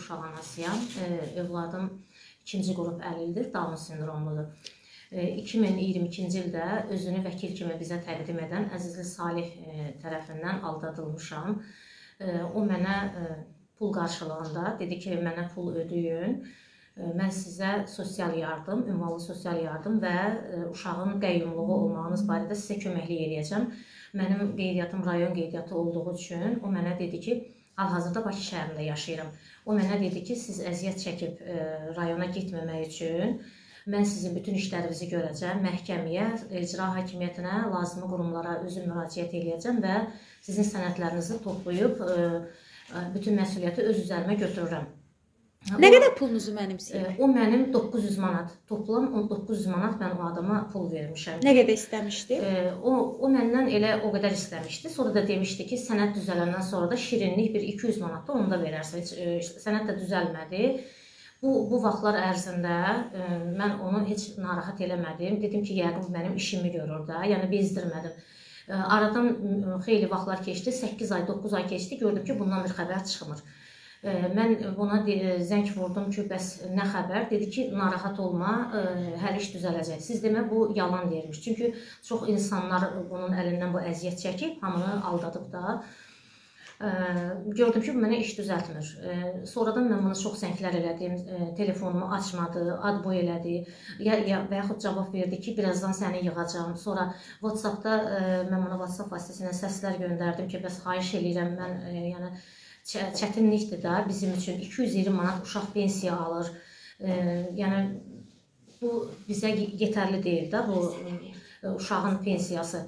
uşaq anasıyam. Övladım ikinci qrup əlildir, Down sindromludur. 2022-ci ildə özünü vəkil kimi bizə təqdim edən Əzizli Salih tərəfindən aldadılmışam. O mənə pul qarşılığında dedi ki, mənə pul ödəyin. Mən sizə sosial yardım, ünvanlı sosial yardım və uşağın qəyyumluğu olmağınız barədə sizə köməklik eləyəcəm. Mənim qeydiyyatım rayon qeydiyyatı olduğu üçün o mənə dedi ki, hal-hazırda Bakı şəhərində yaşayıram. O mənə dedi ki, siz əziyyət çəkib rayona getməmək üçün mən sizin bütün işlərinizi görəcəm, məhkəməyə, icra hakimiyyətinə, lazımi qurumlara özüm müraciət eləyəcəm və sizin sənədlərinizi toplayıb bütün məsuliyyəti öz üzərimə götürürəm. Nə o, qədər pulunuzu mənimsəyir? O mənim 900 manat. Toplam 900 manat mən o adama pul vermişəm. Nə qədər istəmişdi? O o məndən elə o qədər istəmişdi. Sonra da demişdi ki, sənəd düzələndən sonra da şirinlik bir 200 manat da onu da verərsən. Heç sənəd də düzəlmədi. Bu bu vaxtlar ərzində ə, mən onu heç narahat eləmədim. Dedim ki, yəqin mənim işimi görür də. Yəni bezdirmədim. Aradan xeyli vaxtlar keçdi, 8 ay, 9 ay keçdi, gördüm ki, bundan bir xəbər çıxmır. Mən buna zəng vurdum ki, bəs nə xəbər? Dedi ki, narahat olma, hər iş düzələcək. Siz demə bu yalan deyirmiş. Çünki çox insanlar bunun əlindən bu əziyyət çəkib, hamını aldadıb da. Gördüm ki, mənə iş düzəltmir. Sonradan mən buna çox zənglər elədim, telefonumu açmadı, ad boy elədi ya, ya və yaxud cavab verdi ki, birazdan səni yığacağam. Sonra WhatsApp-da mən ona WhatsApp vasitəsilə səslər göndərdim ki, bəs xahiş eləyirəm mən, yəni çətinlikdir də bizim üçün 220 manat uşaq pensiya alır. Yəni bu bizə yetərli deyil də bu uşağın pensiyası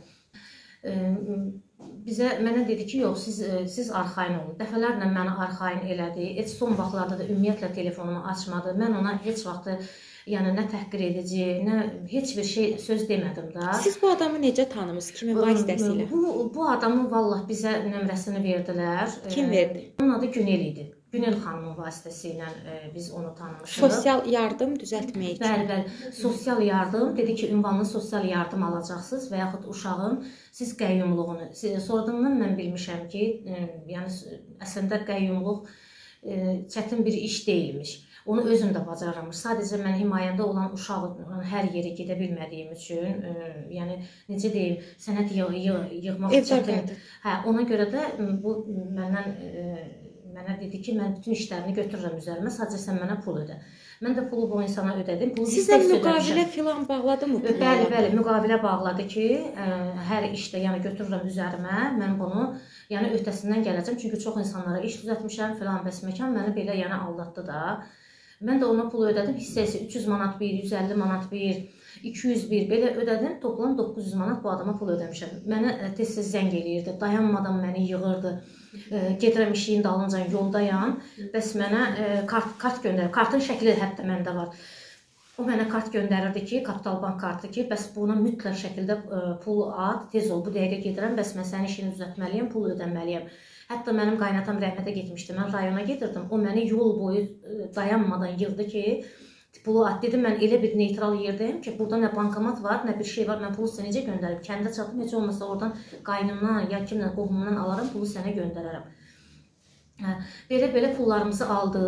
bizə mənə dedi ki, yox, siz siz arxain olun. Dəfələrlə məni arxain elədi. Heç son vaxtlarda da ümumiyyətlə telefonumu açmadı. Mən ona heç vaxt yəni nə təhqir edici, nə heç bir şey söz demədim də. Siz bu adamı necə tanımısınız? Kimin vasitəsilə? Bu bu adamı vallah bizə nömrəsini verdilər. Kim verdi? Onun adı Günel idi. Günel xanımın vasitəsilə e, biz onu tanımışıq. Sosial yardım düzəltmək üçün. Bəli, bəli. Sosial yardım dedi ki, ünvanlı sosial yardım alacaqsınız və yaxud uşağın siz qəyyumluğunu. Sonradan mən bilmişəm ki, e, yəni əslində qəyyumluq e, çətin bir iş deyilmiş. Onu özüm də bacarırmış. Sadəcə mən himayəmdə olan uşağı hər yerə gedə bilmədiyim üçün, ə, yəni necə deyim, sənət yığ, yığ, yığmaq çətin. Hə, ona görə də bu məndən ə, mənə dedi ki, mən bütün işlərini götürürəm üzərimə, sadəcə sən mənə pul ödə. Mən də pulu bu insana ödədim. Pulu Sizə müqavilə filan bağladı mı? Pulu? Bəli, bəli, müqavilə bağladı ki, ə, hər işdə yəni götürürəm üzərimə, mən bunu yəni öhdəsindən gələcəm. Çünki çox insanlara iş düzəltmişəm, filan bəs məkan məni belə yəni aldatdı da. Mən də ona pul ödədim. Hissəsi 300 manat bir, 150 manat bir, 200 bir belə ödədim. Toplam 900 manat bu adama pul ödəmişəm. Mənə tez-tez zəng eləyirdi. Dayanmadan məni yığırdı gedirəm işin dalınca yoldayam. Bəs mənə kart kart göndərir. Kartın şəkli hətta məndə var. O mənə kart göndərirdi ki, Kapital Bank kartı ki, bəs buna mütləq şəkildə pul at, tez ol, bu dəqiqə gedirəm, bəs mən sənin işini düzəltməliyəm, pul ödəməliyəm. Hətta mənim qaynatam rəhmətə getmişdi. Mən rayona gedirdim. O məni yol boyu dayanmadan yığdı ki, pulu at dedim mən elə bir neytral yerdəyəm ki, burada nə bankomat var, nə bir şey var. Mən pulu sənə necə göndərib? Kəndə çatım heç olmasa oradan qaynımdan, ya kimlə, qohumumdan alaram, pulu sənə göndərərəm. Hə, belə-belə pullarımızı aldı.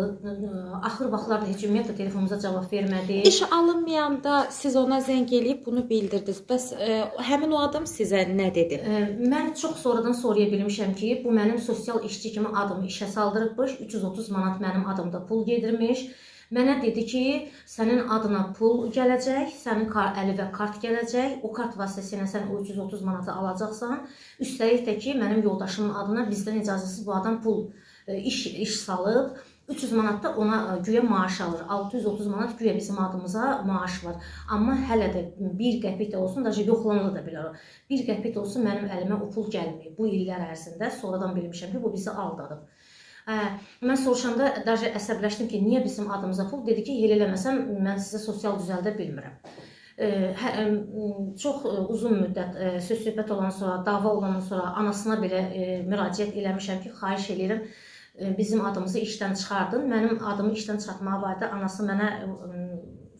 Axır vaxtlarda heç ümumiyyətlə telefonumuza cavab vermədi. İş alınmayanda siz ona zəng eləyib bunu bildirdiniz. Bəs ə, e, həmin o adam sizə nə dedi? Ə, e, mən çox sonradan soraya bilmişəm ki, bu mənim sosial işçi kimi adımı işə saldırıbmış. 330 manat mənim adımda pul gedirmiş. Mənə dedi ki, sənin adına pul gələcək, sənin əlivə kart gələcək. O kart vasitəsilə sən o 330 manatı alacaqsan. Üstəlik də ki, mənim yoldaşımın adına bizdən icazəsiz bu adam pul E, iş, iş salıb, 300 manat da ona e, güya maaş alır. 630 manat güya bizim adımıza maaş var. Amma hələ də 1 qəpik də olsun, daşı yoxlanıla da bilər. 1 qəpik də olsun mənim əlimə o pul gəlmir. Bu illər ərzində sonradan bilmişəm ki, bu bizi aldadıb. Hə, mən soruşanda daşı əsəbləşdim ki, niyə bizim adımıza pul? Dedi ki, elə eləməsəm mən sizə sosial düzəldə bilmirəm. Ə, hə, ə, çox uzun müddət söz-söhbət olan sonra, dava olandan sonra anasına belə ə, müraciət eləmişəm ki, xahiş eləyirəm, bizim adımızı işdən çıxardın. Mənim adımı işdən çıxartmağa barədə anası mənə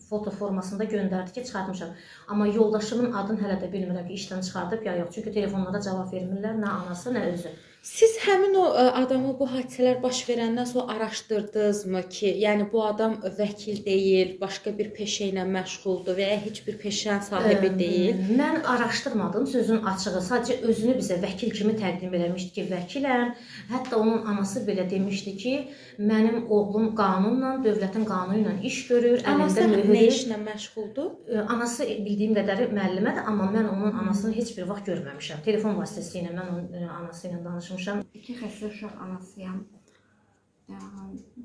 foto formasında göndərdi ki, çıxartmışam. Amma yoldaşımın adını hələ də bilmirəm ki, işdən çıxardıb ya yox. Çünki telefonlara cavab vermirlər, nə anası, nə özü. Siz həmin o ə, adamı bu hadisələr baş verəndən sonra araşdırdınızmı ki, yəni bu adam vəkil deyil, başqa bir peşə ilə məşğuldur və ya heç bir peşənin sahibi deyil? Mən araşdırmadım, sözün açığı. Sadəcə özünü bizə vəkil kimi təqdim eləmişdi ki, vəkiləm. Hətta onun anası belə demişdi ki, mənim oğlum qanunla, dövlətin qanunu ilə iş görür, əlində nə möhürü. işlə məşğuldur? Ə, Anası bildiyim qədəri müəllimədir, amma mən onun anasını heç bir vaxt görməmişəm. Telefon vasitəsilə mən onun ə, anası ilə danışmışam. İki xəstə uşaq anasıyam.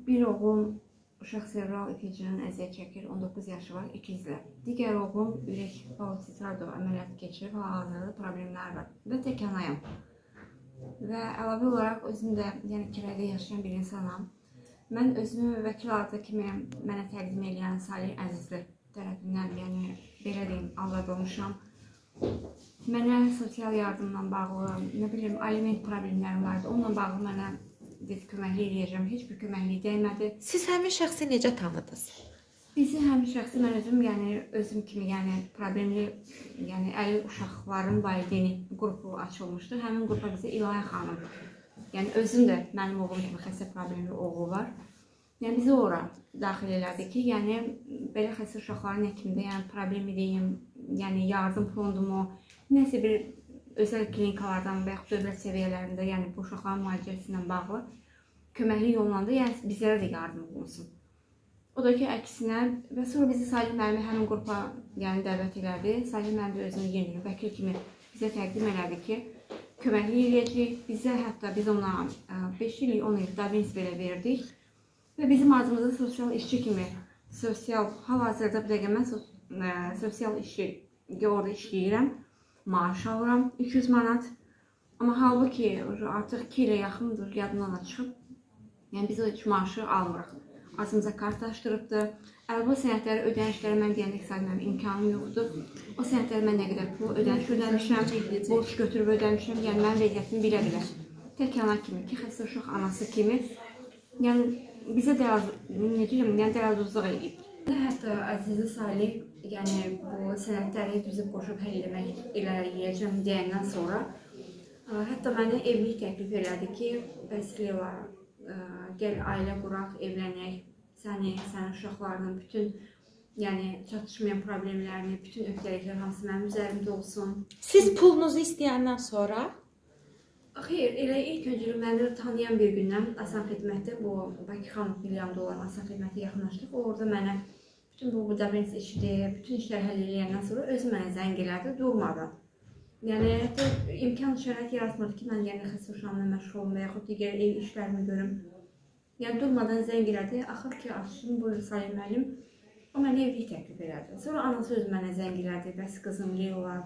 Bir oğlum uşaq serval ificinin əziyyət çəkir, 19 yaşı var, ikizlər. Digər oğlum ürək politisitaro əməliyyatı keçirib, hal-hazırda problemlər var və tək anayam. Və əlavə olaraq özüm də yəni kirayədə yaşayan bir insanam. Mən özümü vəkil adı kimi mənə təqdim edən Salih Əzizli tərəfindən, yəni belə deyim, aldadılmışam. Mənə sosial yardımla bağlı, nə bilim, aliment problemlərim vardı. Onunla bağlı mənə dedi köməklik eləyəcəm. Heç bir köməklik dəymədi. Siz həmin şəxsi necə tanıdınız? Bizi həmin şəxsi mən özüm, yəni özüm kimi, yəni problemli, yəni əli uşaqların valideyni qrupu açılmışdı. Həmin qrupa bizə İlahi xanım, yəni özüm də mənim oğlum kimi xəstə problemli oğlu var. Yəni bizi ora daxil elədi ki, yəni belə xəstə uşaqların həkimdə, yəni problemi deyim, yəni yardım fondumu, nəsə bir özəl klinikalardan və yaxud dövlət səviyyələrində, yəni bu uşaqların müalicəsi ilə bağlı köməkli yollandı, yəni bizlərə də yardım olunsun. O da ki, əksinə və sonra bizi Salih müəllimi həmin qrupa yəni dəvət elədi. Salih müəllim də özünü yeni vəkil kimi bizə təqdim elədi ki, köməklik eləyəcək. Bizə hətta biz ona 5 illik, 10 il davins belə verdik. Və bizim adımızda sosial işçi kimi, sosial hal-hazırda bir dəqiqə mən ə, sosial işçi orada işləyirəm. Maaş alıram 200 manat. Amma halbuki artıq 2 ilə yaxındır yadımdan çıxıb. Yəni biz heç maaşı almırıq. Azımıza kart açdırıbdı. Əgər bu sənədləri ödənişləri mən deyəndə iqtisadi imkanım yoxdur. O sənədləri mən nə qədər pul ödəniş ödəmişəm, borc götürüb ödəmişəm. Yəni mənim vəziyyətimi bilə bilər. Tək ana kimi, ki xəstə uşaq anası kimi. Yəni bizə dəyər necə deyim, yəni dəyərsizlik edib. Hətta Əzizi Salih, yəni bu sənədləri düzüb qoşub həll etmək eləyəcəm deyəndən sonra ə, hətta mənə evlilik təklif elədi ki, bəs Leyla ə, gəl ailə quraq, evlənək. Səni, sənin uşaqlarının bütün yəni çatışmayan problemlərini, bütün öhdəliklər hamısı mənim üzərimdə olsun. Siz pulunuzu istəyəndən sonra Xeyr, elə ilk öncə məni tanıyan bir gündən Asan xidmətdə bu Bakıxan filialında olan Asan xidmətə yaxınlaşdıq. O orada mənə bütün bu Budapest işini, bütün işləri həll edəndən sonra özü mənə zəng elədi durmadan. Yəni hətta imkan şərait yaratmadı ki, mən yəni xəstə uşağımla məşğul olum və yaxud digər ev işlərimi görüm. Yəni durmadan zəng elədi. Axır ki, açdım bu Salim müəllim. O mənə evlilik təklif elədi. Sonra anası özü mənə zəng elədi. Bəs qızım Leyla,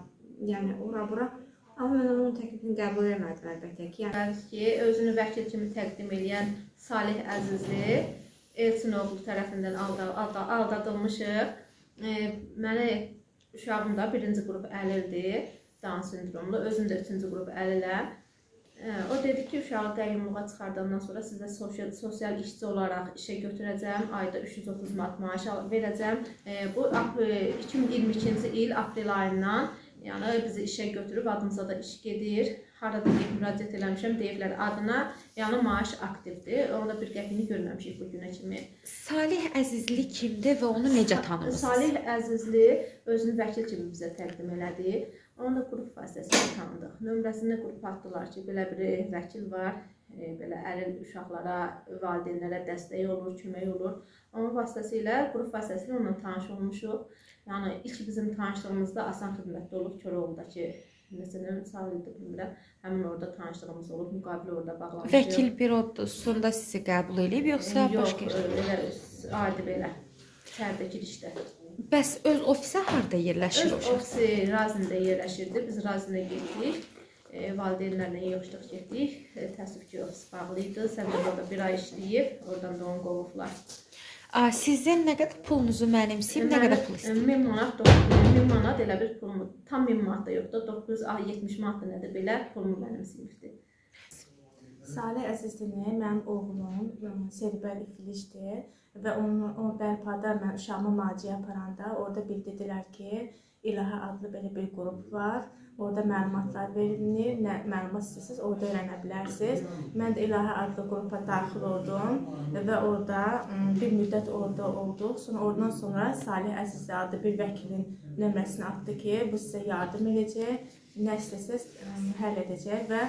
yəni ora bura. Amma mən onun təklifini qəbul etmədim əlbəttə ki. Yəni ki, özünü vəkil kimi təqdim edən Salih Əzizli Elçinoğlu tərəfindən alda, alda, aldadılmışıq. E, mənə uşağım da birinci qrup əlildir, Down sindromlu, özüm də üçüncü qrup əliləm. E, o dedi ki, uşağı qəyyumluğa çıxardandan sonra sizə sosial sosial işçi olaraq işə götürəcəm, ayda 330 manat maaş verəcəm. E, bu ap- e, 2022-ci il aprel ayından Yəni bizi işə götürüb adımıza da iş gedir. Harada deyib müraciət eləmişəm, deyiblər adına. Yəni maaş aktivdir. Onda bir qəpiyini görməmişik bu günə kimi. Salih Əzizli kimdir və onu necə tanımısınız? Salih Əzizli özünü vəkil kimi bizə təqdim elədi. Onu da qrup vasitəsilə tanıdıq. Nömrəsində qrup atdılar ki, belə bir vəkil var. E, belə əlil uşaqlara, valideynlərə dəstək olur, kömək olur. Onun vasitəsilə, qrup vasitəsilə onunla tanış olmuşuq. Yəni ilk bizim tanışlığımızda Asan xidmətdə olub Koroğlu'dakı məsələn sahildə bilmirəm. Həmin orada tanışlığımız olub, müqavilə orada bağlanmışıq. Vəkil bürosunda sizi qəbul edib yoxsa Yox, başqa yer? belə adi belə. İçəridə girişdə. Bəs öz ofisə harda yerləşir Öz ofisi Razində yerləşirdi. Biz Razində getdik. E, valideynlərlə yığışdıq getdik. E, təəssüf ki, ofis bağlı idi. Səbəb orada bir ay işləyib, oradan da onu qovublar. A, sizin nə qədər pulunuzu mənimsəyib, nə qədər pul istəyir? 1000 manat, 1000 manat elə bir pulumu, tam 1000 manat da yox da, 970 manat da nədir belə pulumu mənimsəyibdi. Salih Əzizdini mənim oğlum ə, serebral iflicdir və onun o bərpada mən uşağıma müalicəyə aparanda orada bildirdilər ki, İlahə adlı belə bir qrup var. Orada məlumatlar verilir. Nə məlumat istəsəz orada öyrənə bilərsiniz. Mən də İlahə adlı qrupa daxil oldum və orada bir müddət orada olduq. Sonra oradan sonra Salih Əzizli adlı bir vəkilin nömrəsini atdı ki, bu sizə yardım edəcək, nə ə, həll edəcək və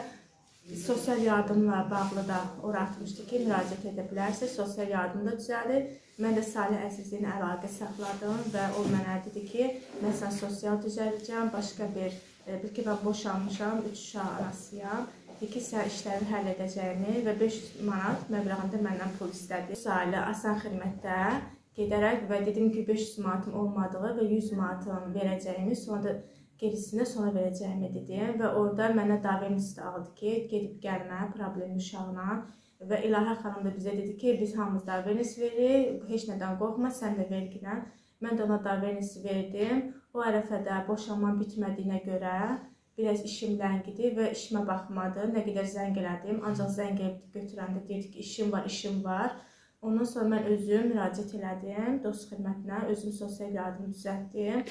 sosial yardımla bağlı da ora atmışdı ki, müraciət edə bilərsiniz. Sosial yardım da düzəlir. Mən də Salih Əzizliylə əlaqə saxladım və o mənə dedi ki, mən sən sosial düzəldəcəm, başqa bir e, bir ki, mən boşanmışam, 3 uşaq anasıyam. Dedi ki, sən işləri həll edəcəyini və 500 manat məbləğində məndən pul istədi. Salih asan xidmətdə gedərək və dedim ki, 500 manatım olmadığı və 100 manatım verəcəyimi, sonra da gerisini sonra verəcəyimi dedim və orada mənə davenis də aldı ki, gedib gəlmə problemli uşaqla və İlahə xanım da bizə dedi ki, biz hamımız davenis veririk, heç nədən qorxma, sən də vergilən. Mən də ona davenis verdim. O ərəfədə boşanmam bitmədiyinə görə biraz işim ləngidi və işimə baxmadı. Nə qədər zəng elədim, ancaq zəng götürəndə deyirdi ki, işim var, işim var. Ondan sonra mən özüm müraciət elədim dost xidmətinə, özüm sosial yardım düzəltdim.